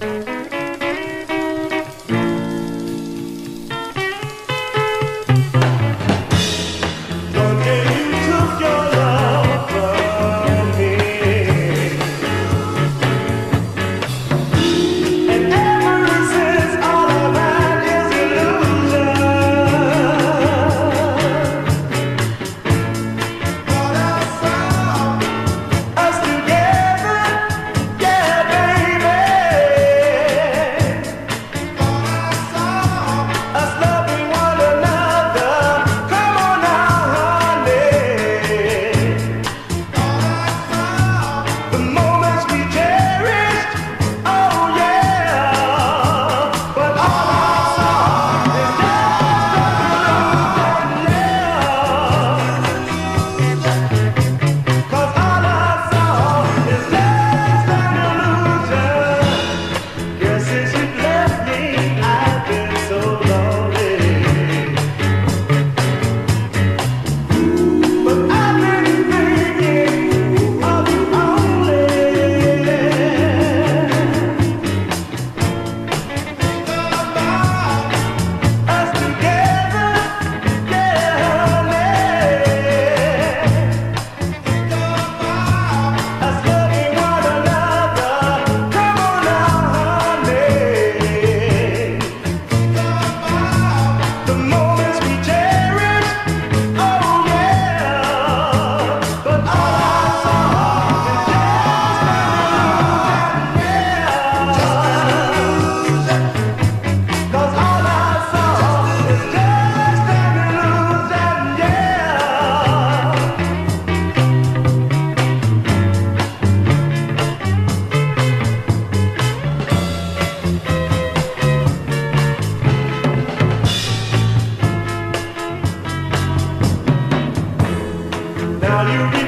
Bye. all you